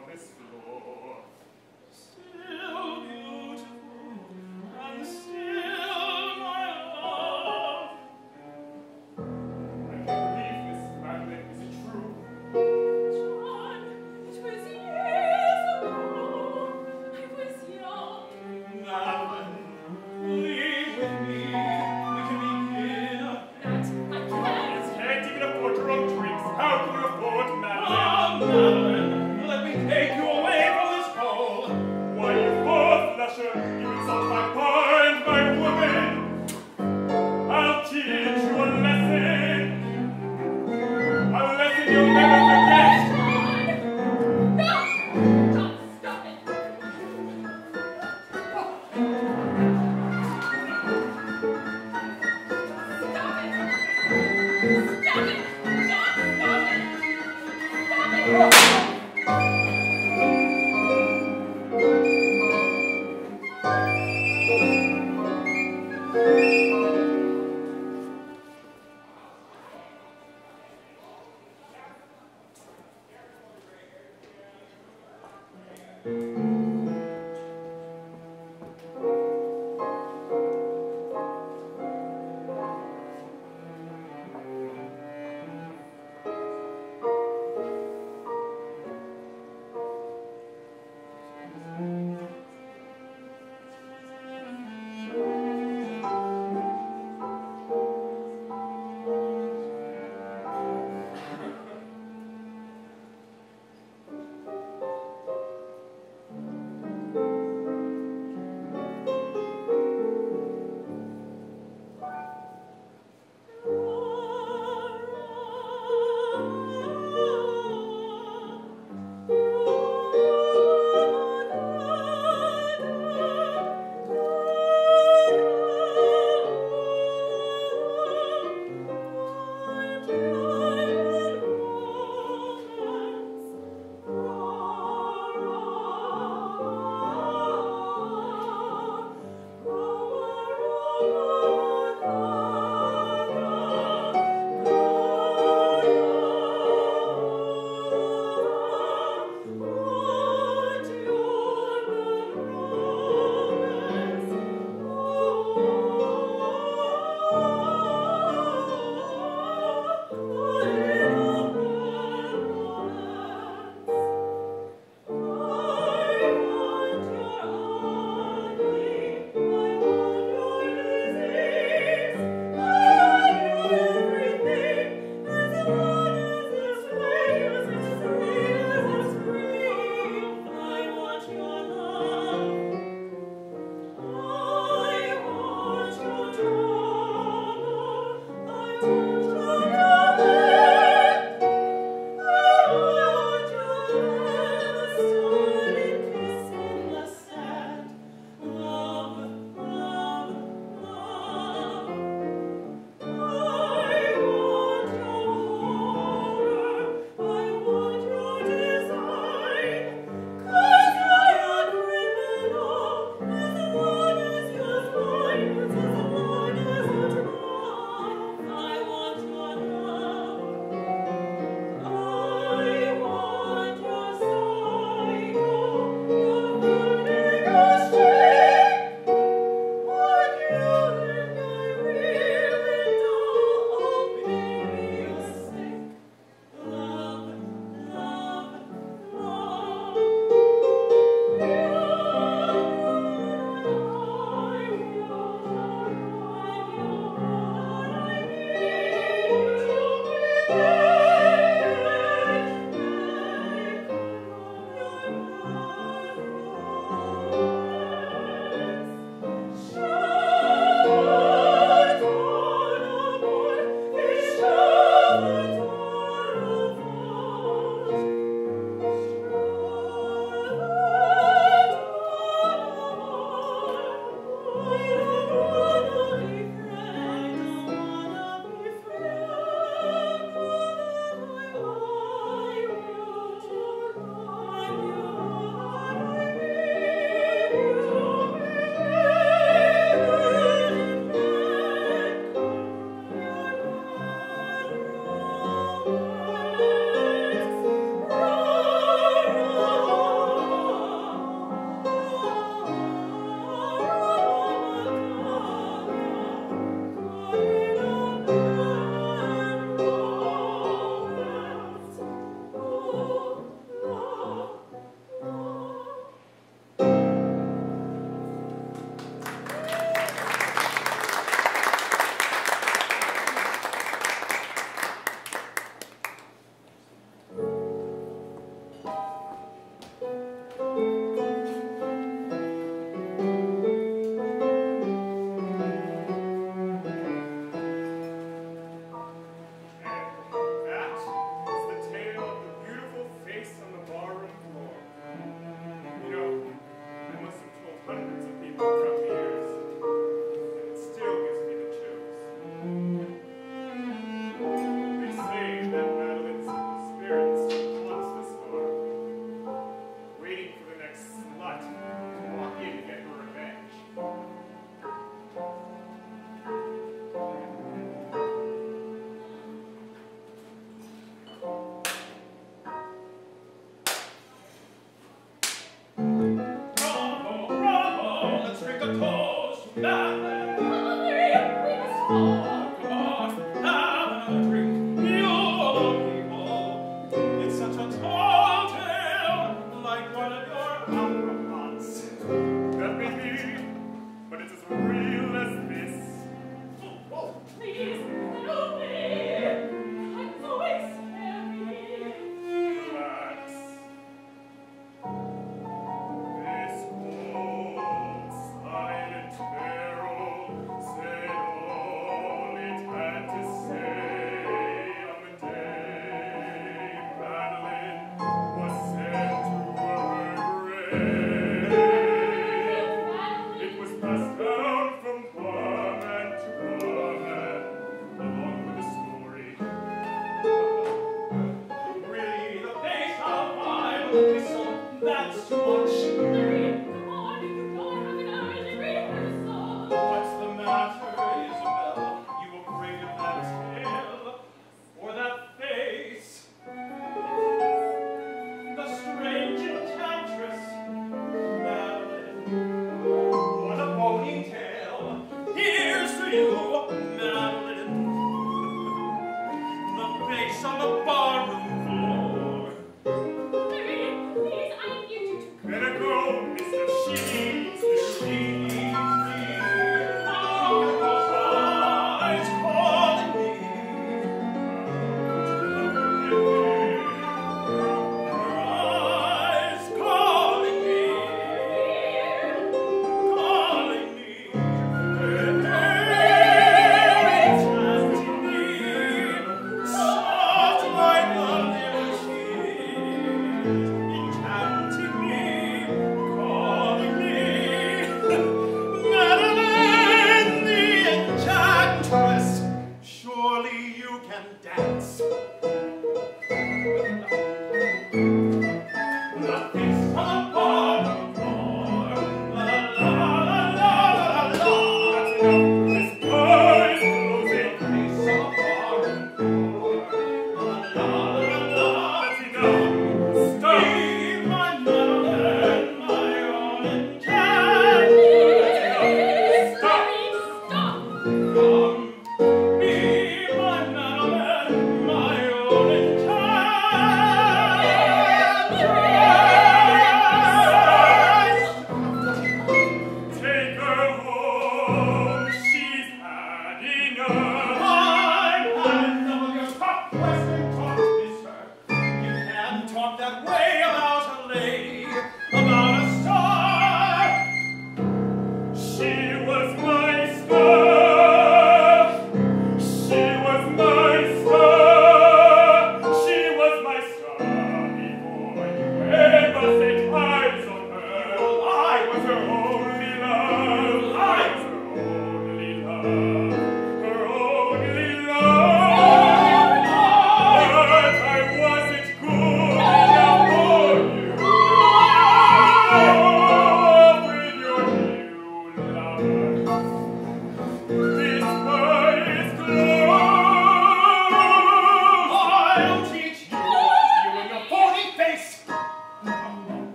promise Lord. Thank you.